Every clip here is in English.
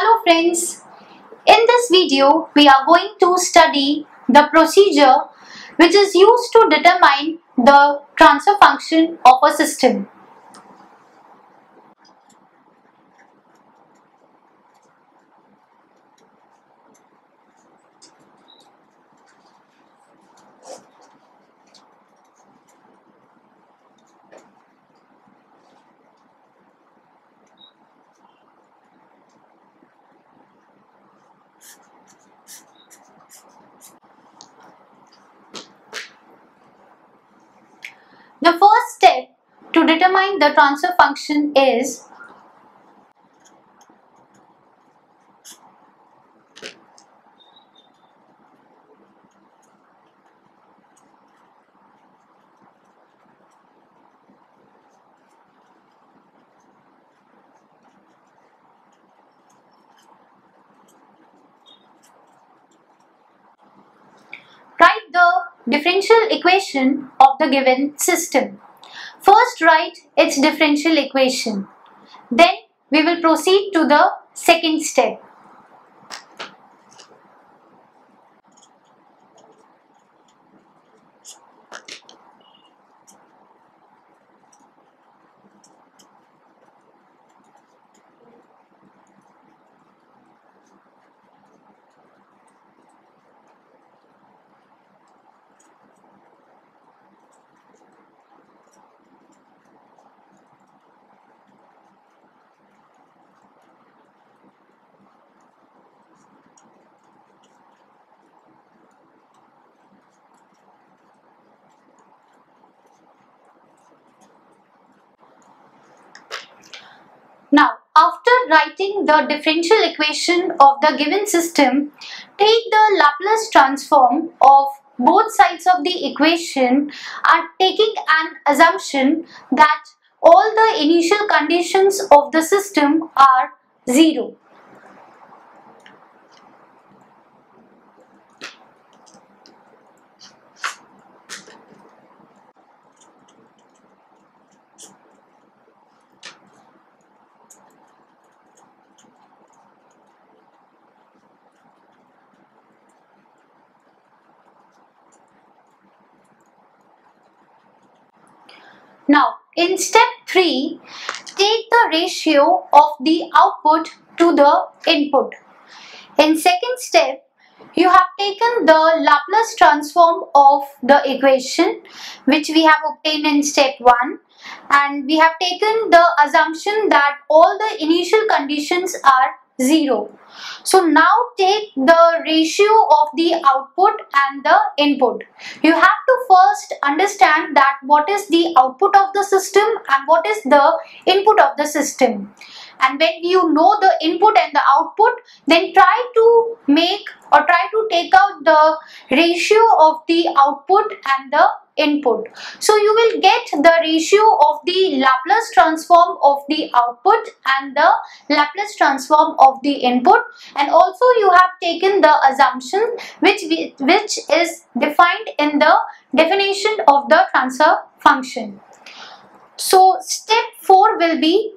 Hello friends, in this video we are going to study the procedure which is used to determine the transfer function of a system. The first step the transfer function is write the differential equation of the given system. First write its differential equation. Then we will proceed to the second step. Now, after writing the differential equation of the given system, take the Laplace transform of both sides of the equation and taking an assumption that all the initial conditions of the system are 0. Now, in step 3, take the ratio of the output to the input. In second step, you have taken the Laplace transform of the equation which we have obtained in step 1 and we have taken the assumption that all the initial conditions are 0. So now take the ratio of the output and the input. You have to first understand that what is the output of the system and what is the input of the system. And when you know the input and the output, then try to make or try to take out the ratio of the output and the input. So you will get the ratio of the Laplace transform of the output and the Laplace transform of the input and also you have taken the assumption which, we, which is defined in the definition of the transfer function. So step 4 will be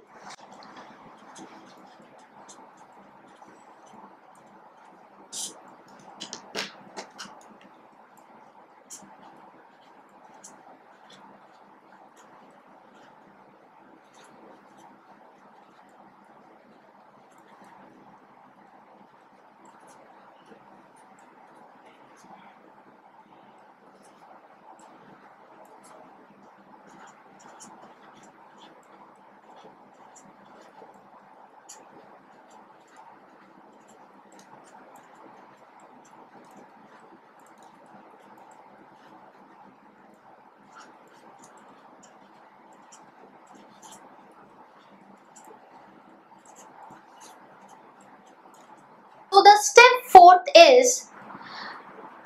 So the step fourth is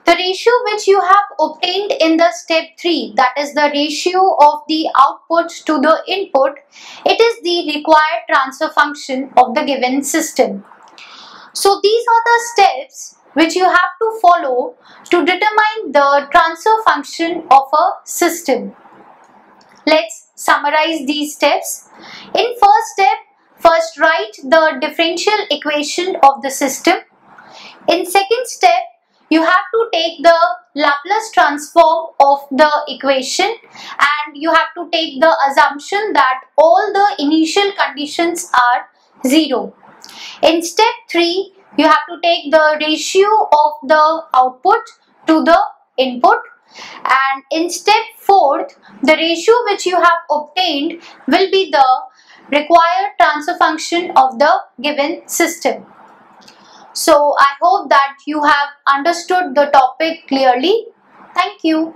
the ratio which you have obtained in the step 3 that is the ratio of the output to the input it is the required transfer function of the given system. So these are the steps which you have to follow to determine the transfer function of a system. Let's summarize these steps. In first step, first write the differential equation of the system. In second step, you have to take the Laplace transform of the equation and you have to take the assumption that all the initial conditions are 0. In step 3, you have to take the ratio of the output to the input and in step 4th, the ratio which you have obtained will be the required transfer function of the given system. So I hope that you have understood the topic clearly. Thank you.